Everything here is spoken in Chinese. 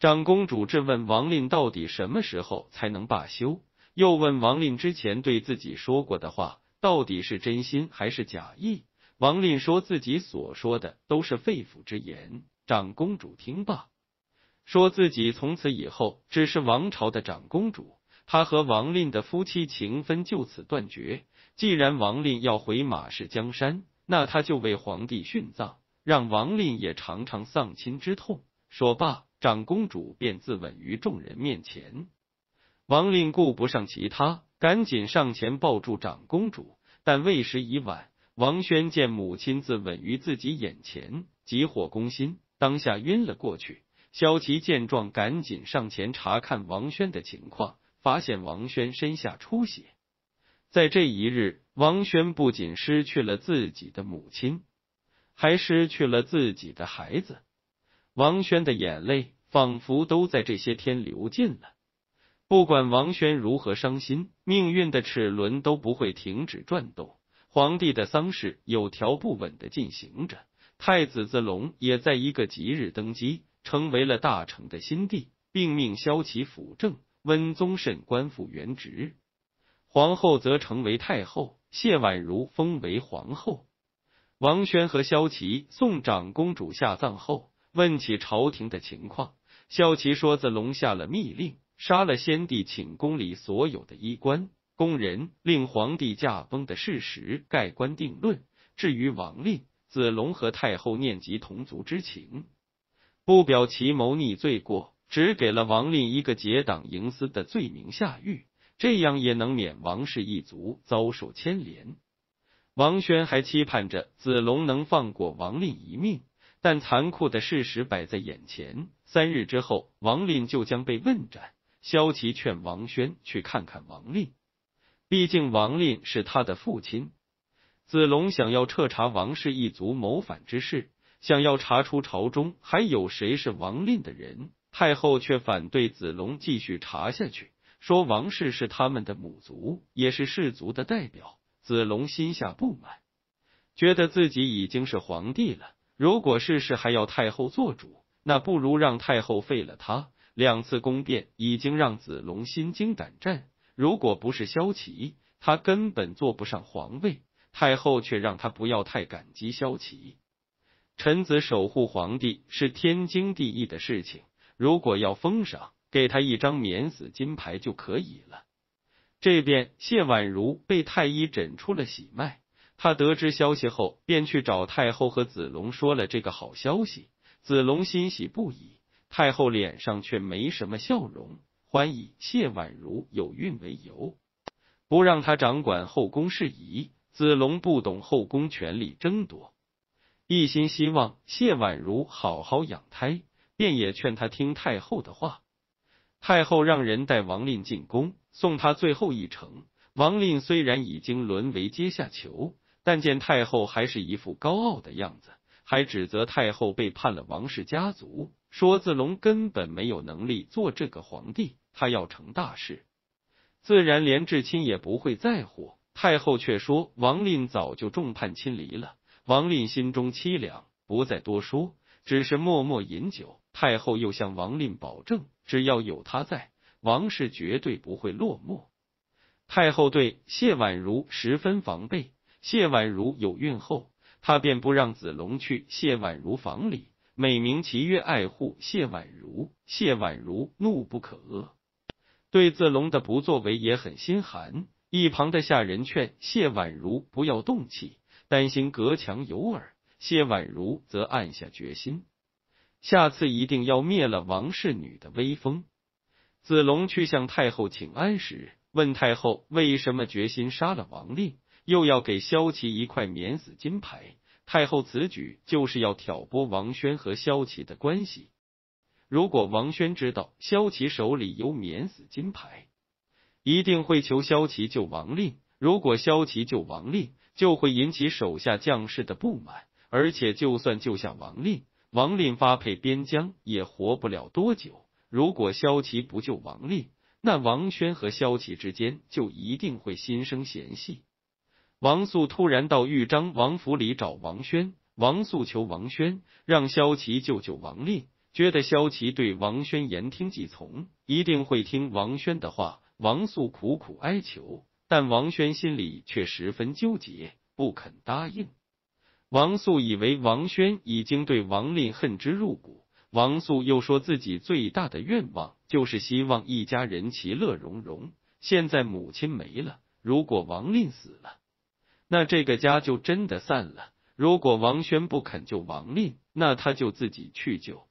长公主质问王令到底什么时候才能罢休，又问王令之前对自己说过的话到底是真心还是假意。王令说自己所说的都是肺腑之言。长公主听罢，说自己从此以后只是王朝的长公主，她和王令的夫妻情分就此断绝。既然王令要回马氏江山，那他就为皇帝殉葬，让王令也尝尝丧亲之痛。说罢，长公主便自刎于众人面前。王令顾不上其他，赶紧上前抱住长公主，但为时已晚。王轩见母亲自刎于自己眼前，急火攻心。当下晕了过去。萧齐见状，赶紧上前查看王轩的情况，发现王轩身下出血。在这一日，王轩不仅失去了自己的母亲，还失去了自己的孩子。王轩的眼泪仿佛都在这些天流尽了。不管王轩如何伤心，命运的齿轮都不会停止转动。皇帝的丧事有条不紊的进行着。太子子龙也在一个吉日登基，成为了大成的新帝，并命萧齐辅政，温宗慎官复原职。皇后则成为太后，谢婉如封为皇后。王轩和萧齐送长公主下葬后，问起朝廷的情况。萧齐说：“子龙下了密令，杀了先帝寝宫里所有的衣冠宫人，令皇帝驾崩的事实盖棺定论。至于王令。”子龙和太后念及同族之情，不表其谋逆罪过，只给了王令一个结党营私的罪名下狱，这样也能免王氏一族遭受牵连。王轩还期盼着子龙能放过王令一命，但残酷的事实摆在眼前，三日之后，王令就将被问斩。萧齐劝王轩去看看王令，毕竟王令是他的父亲。子龙想要彻查王氏一族谋反之事，想要查出朝中还有谁是王令的人。太后却反对子龙继续查下去，说王氏是他们的母族，也是氏族的代表。子龙心下不满，觉得自己已经是皇帝了，如果事事还要太后做主，那不如让太后废了他。两次宫变已经让子龙心惊胆战，如果不是萧齐，他根本坐不上皇位。太后却让他不要太感激萧齐，臣子守护皇帝是天经地义的事情。如果要封赏，给他一张免死金牌就可以了。这边谢婉如被太医诊出了喜脉，他得知消息后，便去找太后和子龙说了这个好消息。子龙欣喜不已，太后脸上却没什么笑容，还以谢婉如有孕为由，不让他掌管后宫事宜。子龙不懂后宫权力争夺，一心希望谢婉如好好养胎，便也劝他听太后的话。太后让人带王令进宫，送他最后一程。王令虽然已经沦为阶下囚，但见太后还是一副高傲的样子，还指责太后背叛了王氏家族，说子龙根本没有能力做这个皇帝，他要成大事，自然连至亲也不会在乎。太后却说：“王令早就众叛亲离了。”王令心中凄凉，不再多说，只是默默饮酒。太后又向王令保证：“只要有他在，王氏绝对不会落寞。”太后对谢婉如十分防备。谢婉如有孕后，他便不让子龙去谢婉如房里，美名其曰爱护谢婉如。谢婉如怒不可遏，对子龙的不作为也很心寒。一旁的下人劝谢婉如不要动气，担心隔墙有耳。谢婉如则暗下决心，下次一定要灭了王氏女的威风。子龙去向太后请安时，问太后为什么决心杀了王令，又要给萧齐一块免死金牌。太后此举就是要挑拨王轩和萧齐的关系。如果王轩知道萧齐手里有免死金牌，一定会求萧齐救王令。如果萧齐救王令，就会引起手下将士的不满。而且，就算救下王令，王令发配边疆也活不了多久。如果萧齐不救王令，那王轩和萧齐之间就一定会心生嫌隙。王素突然到豫章王府里找王轩，王素求王轩让萧琪救救王令，觉得萧琪对王轩言听计从，一定会听王轩的话。王素苦苦哀求，但王轩心里却十分纠结，不肯答应。王素以为王轩已经对王令恨之入骨，王素又说自己最大的愿望就是希望一家人其乐融融。现在母亲没了，如果王令死了，那这个家就真的散了。如果王轩不肯救王令，那他就自己去救。